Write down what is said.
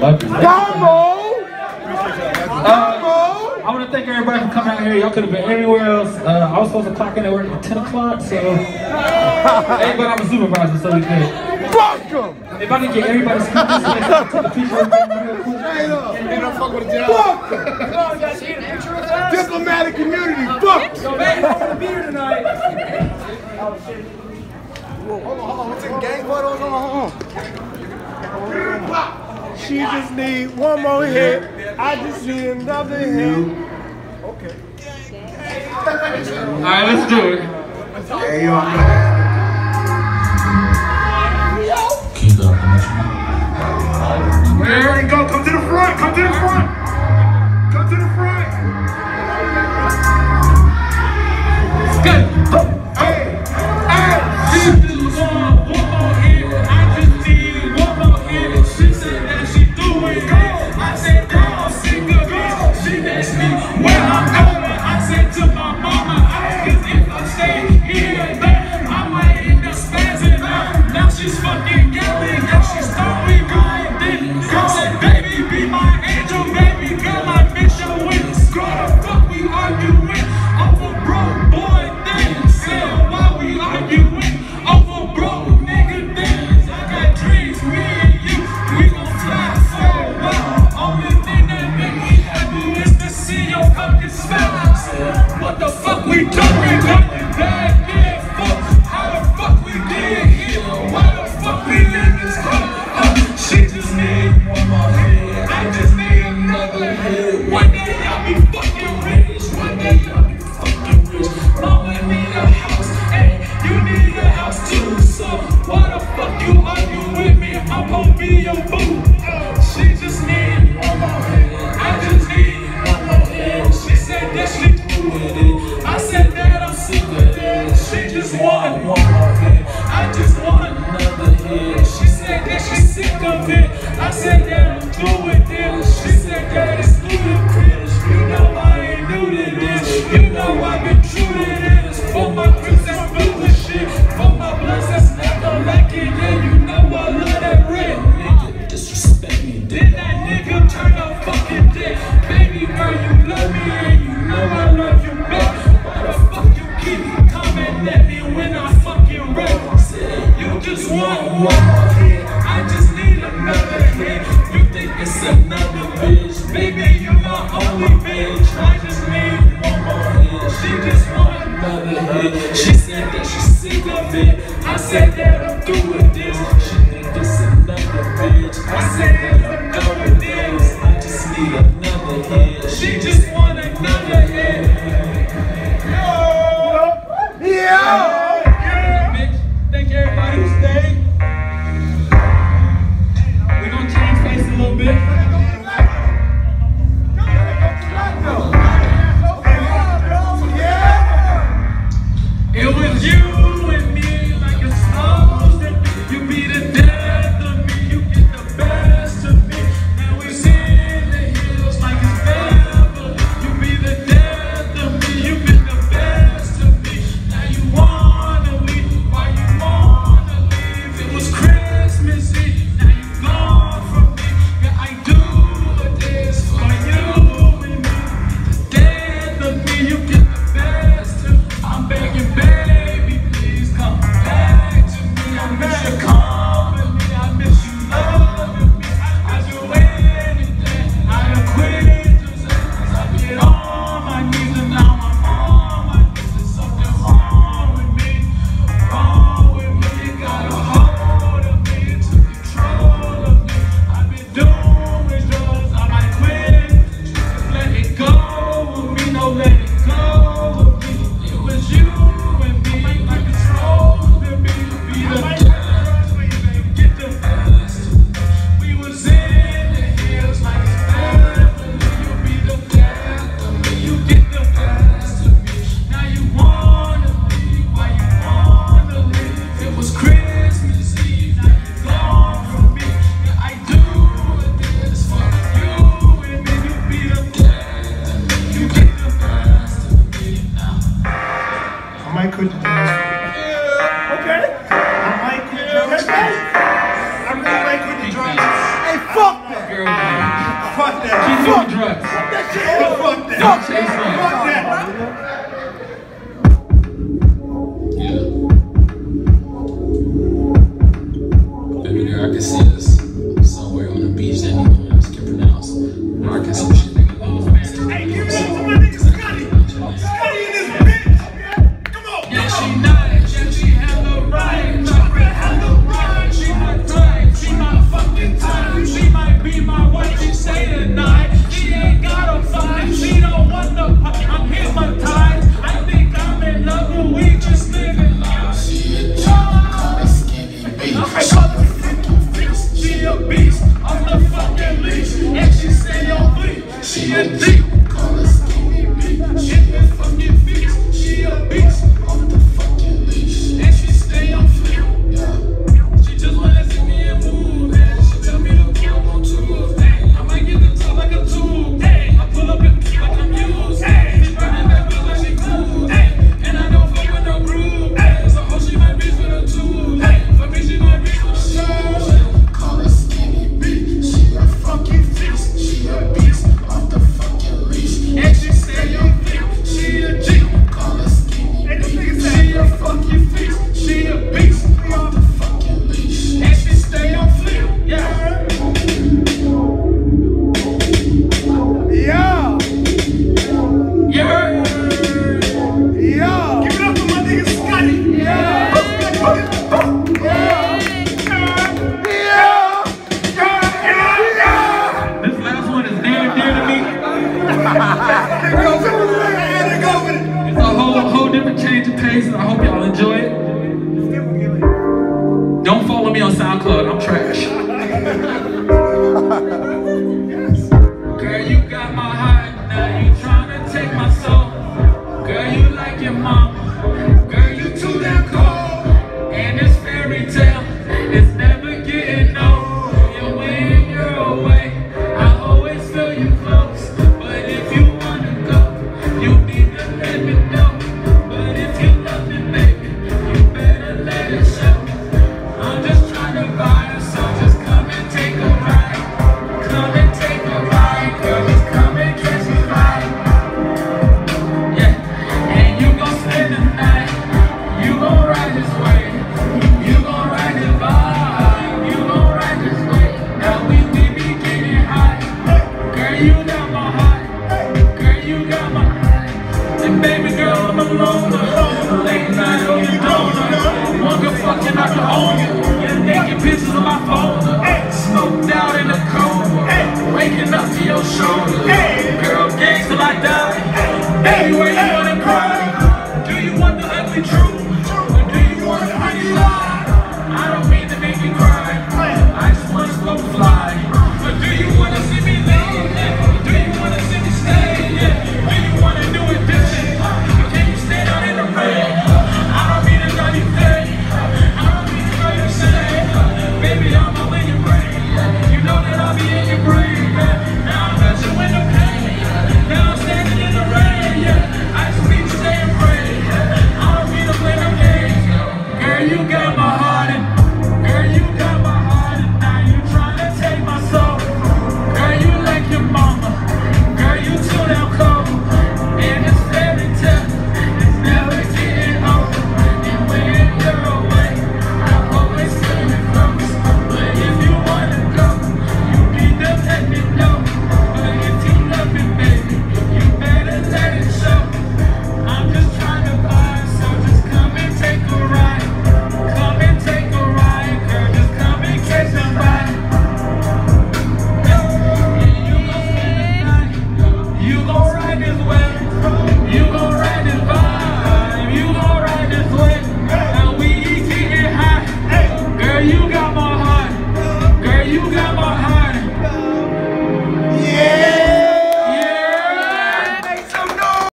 Love you. Combo! Uh, I want to thank everybody for coming out here. Y'all could have been anywhere else. Uh, I was supposed to clock in at work at 10 o'clock, so. hey, but I'm a supervisor, so we good. Fuck him! If I can get everybody to scoot this way to the people real quick. Straight up. You don't fuck with the job. Fuck him! Diplomatic community, fuck! So baby, over the beer tonight. Oh, shit. Whoa. Hold on, hold on. We're taking gang photos. Hold on, hold on. She just need one more hit. I just need another hit. Okay. All right, let's do it. Hey, yo. Everybody go. Come to the front. Come to the front. Come to the front. What the fuck we talking about? One hit. I just need another hit. You think it's another bitch? Baby, you my only bitch. I just need one more hit. She just want another hit. She said that she's sick of it. I said that I'm through with this. She think it's another bitch. I said that I'm done with this. I just need another hit. She just She a beast, I'm the fucking leash, and she stay on fleek. She a deep. SoundCloud. I'm trash.